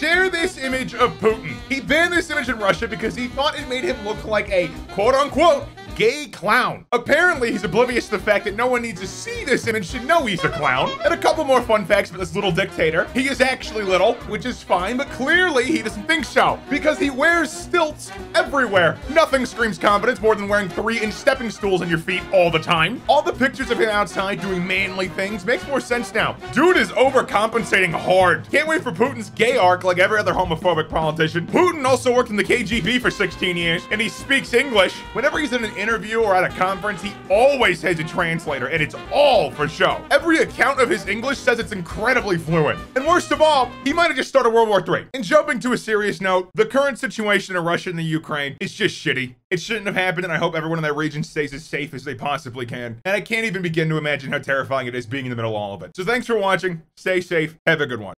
share this image of Putin. He banned this image in Russia because he thought it made him look like a quote unquote gay clown. Apparently, he's oblivious to the fact that no one needs to see this image to know he's a clown. And a couple more fun facts about this little dictator. He is actually little, which is fine, but clearly he doesn't think so because he wears stilts everywhere. Nothing screams confidence more than wearing three-inch stepping stools on your feet all the time. All the pictures of him outside doing manly things makes more sense now. Dude is overcompensating hard. Can't wait for Putin's gay arc like every other homophobic politician. Putin also worked in the KGB for 16 years, and he speaks English. Whenever he's in an interview or at a conference, he always has a translator, and it's all for show. Every account of his English says it's incredibly fluent. And worst of all, he might have just started World War III. And jumping to a serious note, the current situation in Russia and the Ukraine is just shitty. It shouldn't have happened, and I hope everyone in that region stays as safe as they possibly can. And I can't even begin to imagine how terrifying it is being in the middle of all of it. So thanks for watching. Stay safe. Have a good one.